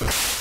you